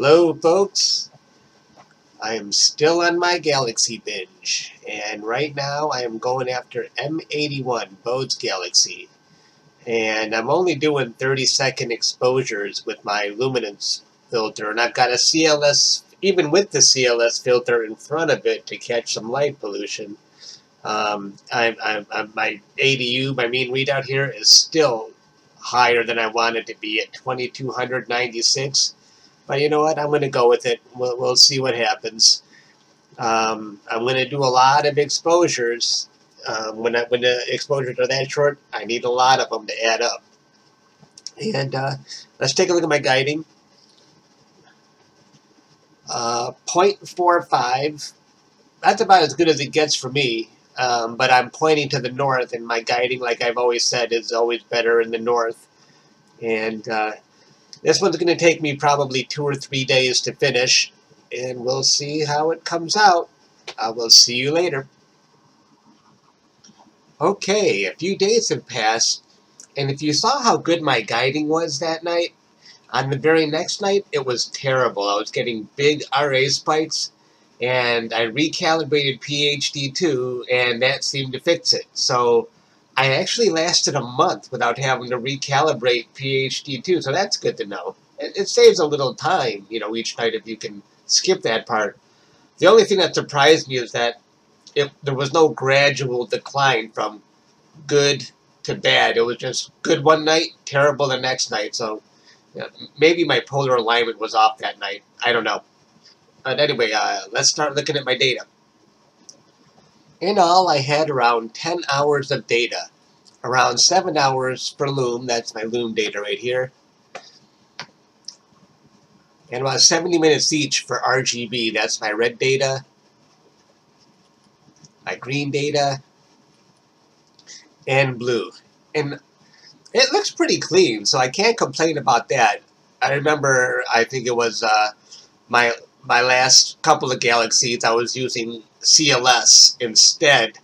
Hello, folks. I am still on my Galaxy binge, and right now I am going after M81, Bode's Galaxy. And I'm only doing 30 second exposures with my luminance filter, and I've got a CLS, even with the CLS filter in front of it to catch some light pollution. Um, I'm, I'm, I'm, my ADU, my mean readout here, is still higher than I want it to be at 2296. But you know what? I'm going to go with it. We'll, we'll see what happens. Um, I'm going to do a lot of exposures. Um, when, I, when the exposures are that short, I need a lot of them to add up. And uh, let's take a look at my guiding. Uh, 0.45. That's about as good as it gets for me. Um, but I'm pointing to the north, and my guiding, like I've always said, is always better in the north. And uh, this one's going to take me probably two or three days to finish, and we'll see how it comes out. I will see you later. Okay, a few days have passed, and if you saw how good my guiding was that night, on the very next night, it was terrible. I was getting big RA spikes, and I recalibrated PHD2, and that seemed to fix it. So I actually lasted a month without having to recalibrate PHD2, so that's good to know. It, it saves a little time, you know, each night if you can skip that part. The only thing that surprised me is that it, there was no gradual decline from good to bad. It was just good one night, terrible the next night. So yeah, maybe my polar alignment was off that night. I don't know. But anyway, uh, let's start looking at my data. In all, I had around 10 hours of data. Around 7 hours for Lum, that's my Lum data right here. And about 70 minutes each for RGB, that's my red data, my green data, and blue. And it looks pretty clean, so I can't complain about that. I remember, I think it was uh, my my last couple of Galaxies, I was using CLS instead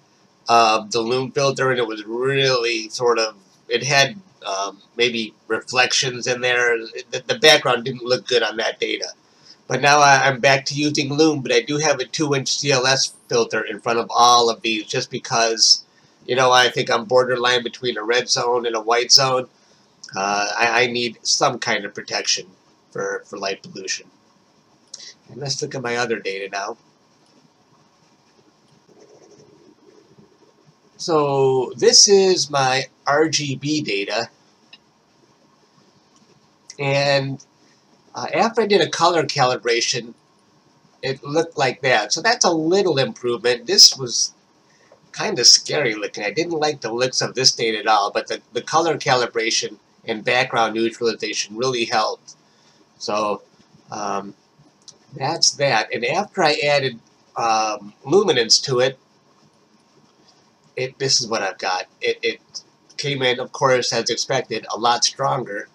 of the lum filter, and it was really sort of, it had um, maybe reflections in there. The, the, background didn't look good on that data. But now I, am back to using Lum, but I do have a 2-inch CLS filter in front of all of these just because, you know, I think I'm borderline between a red zone and a white zone. Uh, I, I need some kind of protection for, for light pollution. And let's look at my other data now. So this is my RGB data. And uh, after I did a color calibration, it looked like that. So that's a little improvement. This was kind of scary looking. I didn't like the looks of this data at all, but the, the color calibration and background neutralization really helped. So um, that's that. And after I added um, luminance to it, it, this is what I've got. It, it came in, of course, as expected, a lot stronger.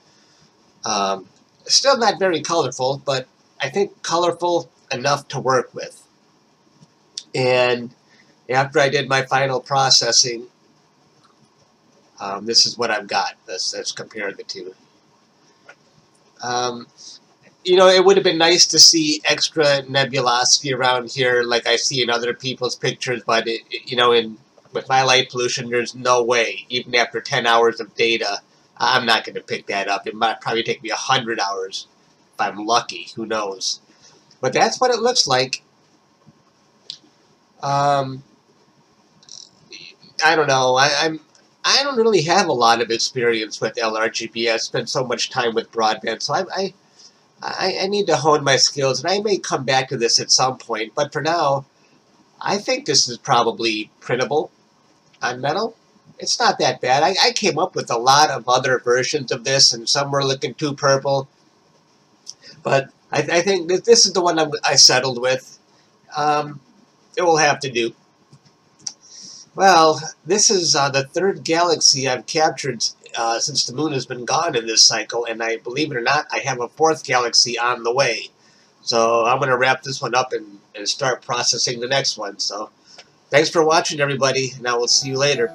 Um, still not very colorful, but I think colorful enough to work with. And after I did my final processing, um, this is what I've got. Let's, let's compare the two. Um, you know, it would have been nice to see extra nebulosity around here like I see in other people's pictures, but, it, it, you know, in with my light pollution, there's no way, even after 10 hours of data, I'm not going to pick that up. It might probably take me 100 hours if I'm lucky. Who knows? But that's what it looks like. Um, I don't know. I, I'm I don't really have a lot of experience with LRGB. I spent so much time with broadband, so I, I I, I need to hone my skills, and I may come back to this at some point, but for now, I think this is probably printable on metal. It's not that bad. I, I came up with a lot of other versions of this, and some were looking too purple, but I, I think that this is the one I'm, i settled with. Um, it will have to do. Well, this is uh, the third galaxy I've captured uh, since the moon has been gone in this cycle, and I believe it or not, I have a fourth galaxy on the way. So I'm going to wrap this one up and, and start processing the next one. So thanks for watching, everybody, and I will see you later.